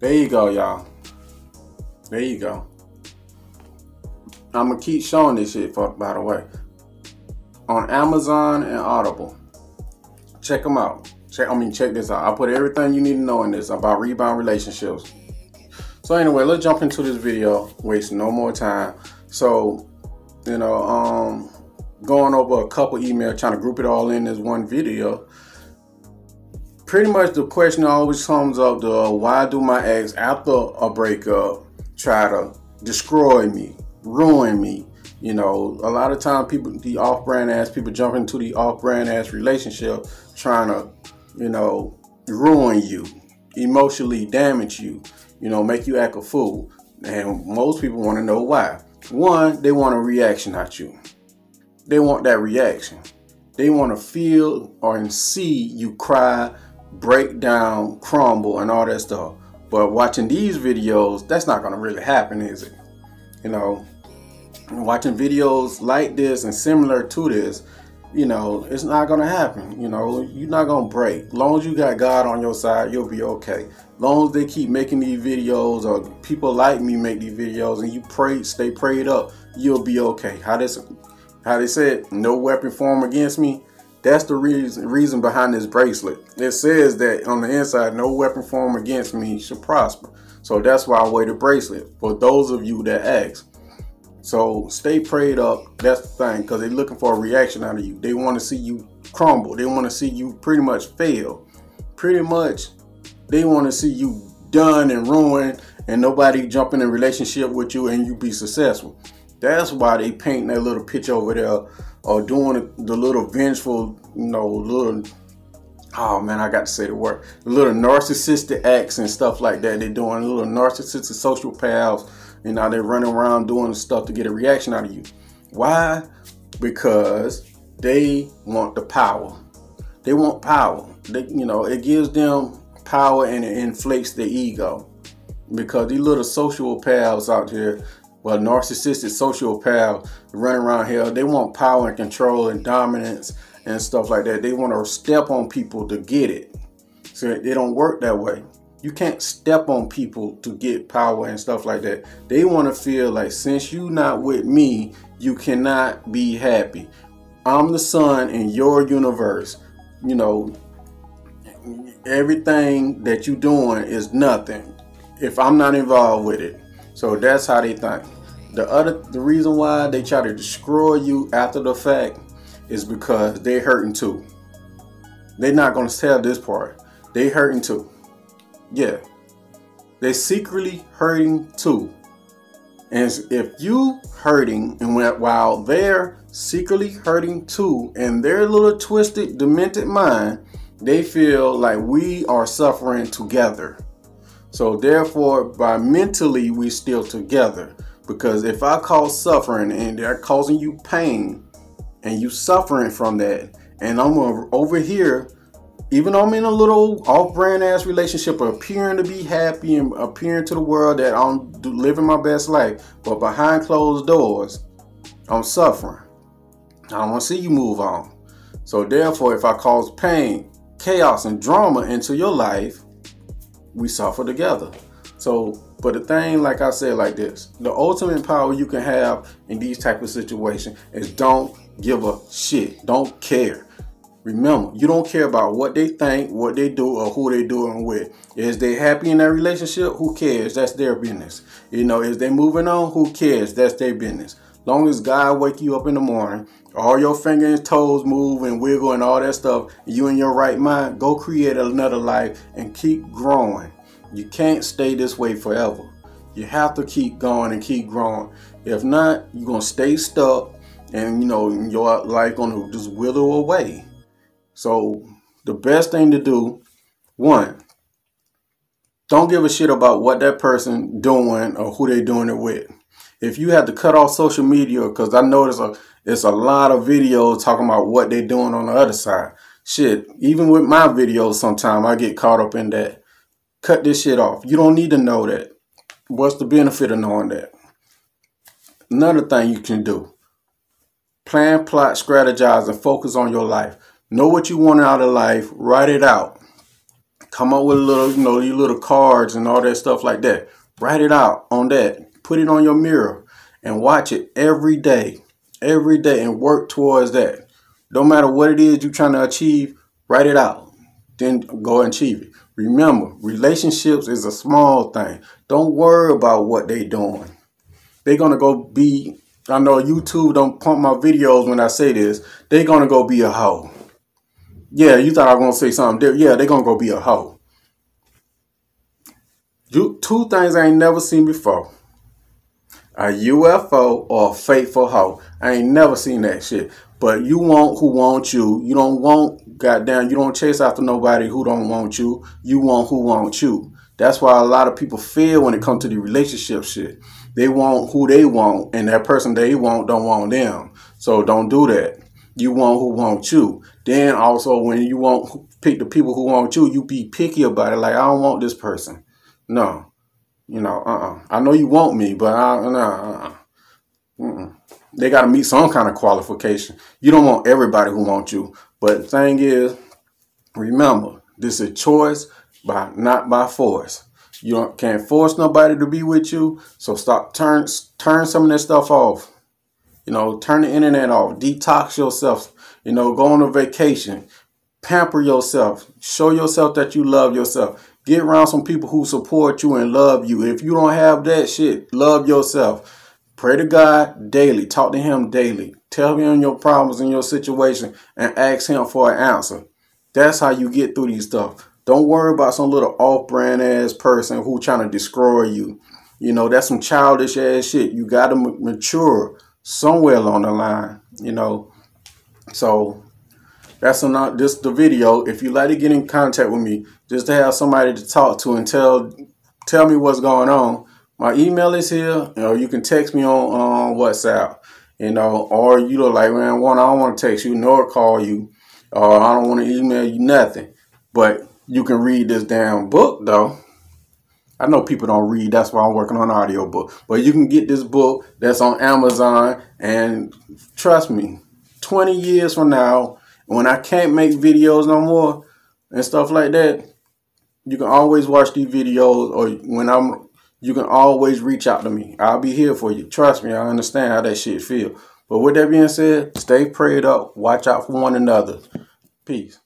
There you go, y'all. There you go. I'm gonna keep showing this shit, for, by the way, on Amazon and Audible. Check them out. Check. I mean, check this out. I put everything you need to know in this about rebound relationships. So anyway, let's jump into this video. Waste no more time. So, you know, um, going over a couple emails, trying to group it all in this one video. Pretty much the question always comes up to why do my ex after a breakup try to destroy me, ruin me? You know, a lot of time people, the off-brand ass people jump into the off-brand ass relationship trying to, you know, ruin you, emotionally damage you, you know, make you act a fool. And most people want to know why. One, they want a reaction at you. They want that reaction. They want to feel or see you cry, break down, crumble, and all that stuff. But watching these videos, that's not going to really happen, is it? You know, watching videos like this and similar to this, you know, it's not going to happen. You know, you're not going to break. long as you got God on your side, you'll be okay. long as they keep making these videos or people like me make these videos and you pray, stay prayed up, you'll be okay. How this, how they said, no weapon formed against me. That's the reason reason behind this bracelet. It says that on the inside, no weapon formed against me should prosper. So that's why I wear the bracelet. For those of you that ask. So stay prayed up. That's the thing, because they're looking for a reaction out of you. They want to see you crumble. They want to see you pretty much fail. Pretty much, they want to see you done and ruined, and nobody jumping in relationship with you, and you be successful. That's why they paint that little picture over there, or doing the little vengeful, you know, little. Oh man, I got to say the word. Little narcissistic acts and stuff like that. They're doing little narcissistic sociopaths and now they're running around doing stuff to get a reaction out of you. Why? Because they want the power. They want power. They, you know, it gives them power and it inflates their ego. Because these little sociopaths out here, well, narcissistic sociopaths running around here, they want power and control and dominance and stuff like that. They want to step on people to get it. So they don't work that way. You can't step on people to get power and stuff like that. They want to feel like since you not with me, you cannot be happy. I'm the sun in your universe. You know, everything that you doing is nothing if I'm not involved with it. So that's how they think. The other the reason why they try to destroy you after the fact is because they hurting too. They're not gonna tell this part. They hurting too. Yeah. They're secretly hurting too. And if you hurting and while they're secretly hurting too, in their little twisted, demented mind, they feel like we are suffering together. So therefore, by mentally, we're still together. Because if I cause suffering and they're causing you pain and you suffering from that, and I'm over here even though I'm in a little off-brand ass relationship, appearing to be happy and appearing to the world that I'm living my best life, but behind closed doors, I'm suffering. I don't want to see you move on. So therefore, if I cause pain, chaos, and drama into your life, we suffer together. So, but the thing, like I said, like this, the ultimate power you can have in these type of situations is don't give a shit. Don't care. Remember, you don't care about what they think, what they do, or who they doing with. Is they happy in that relationship? Who cares? That's their business. You know, is they moving on? Who cares? That's their business. Long as God wake you up in the morning, all your fingers and toes move and wiggle and all that stuff, you in your right mind, go create another life and keep growing. You can't stay this way forever. You have to keep going and keep growing. If not, you're gonna stay stuck and you know your life gonna just wither away. So the best thing to do, one, don't give a shit about what that person doing or who they doing it with. If you have to cut off social media, because I notice a, it's a lot of videos talking about what they're doing on the other side. Shit, even with my videos, sometimes I get caught up in that. Cut this shit off. You don't need to know that. What's the benefit of knowing that? Another thing you can do. Plan, plot, strategize, and focus on your life. Know what you want out of life, write it out. Come up with a little, you know, your little cards and all that stuff like that. Write it out on that. Put it on your mirror and watch it every day, every day, and work towards that. No matter what it is you're trying to achieve, write it out. Then go and achieve it. Remember, relationships is a small thing. Don't worry about what they doing. They're gonna go be. I know YouTube don't pump my videos when I say this. They're gonna go be a hoe. Yeah, you thought I was gonna say something different. Yeah, they're gonna go be a hoe. You, two things I ain't never seen before a UFO or a faithful hoe. I ain't never seen that shit. But you want who want you. You don't want, goddamn, you don't chase after nobody who don't want you. You want who want you. That's why a lot of people feel when it comes to the relationship shit. They want who they want, and that person they want don't want them. So don't do that. You want who want you. Then also when you want pick the people who want you, you be picky about it. Like I don't want this person. No, you know, uh-uh. I know you want me, but I, uh-uh. Mm-mm. They got to meet some kind of qualification. You don't want everybody who wants you. But the thing is, remember, this is a choice by not by force. You can't force nobody to be with you. So stop turn turn some of that stuff off. You know, turn the internet off. Detox yourself. You know, go on a vacation. Pamper yourself. Show yourself that you love yourself. Get around some people who support you and love you. If you don't have that shit, love yourself. Pray to God daily. Talk to Him daily. Tell Him your problems and your situation and ask Him for an answer. That's how you get through these stuff. Don't worry about some little off-brand ass person who trying to destroy you. You know, that's some childish ass shit. You got to mature somewhere along the line, you know. So that's not just the video. If you like to get in contact with me, just to have somebody to talk to and tell tell me what's going on, my email is here. You know, you can text me on on WhatsApp. You know, or you look like man, one I don't want to text you nor call you, or I don't want to email you nothing. But you can read this damn book though. I know people don't read. That's why I'm working on audio book. But you can get this book that's on Amazon, and trust me, 20 years from now, when I can't make videos no more and stuff like that, you can always watch these videos or when I'm you can always reach out to me. I'll be here for you. Trust me, I understand how that shit feel. But with that being said, stay prayed up, watch out for one another. Peace.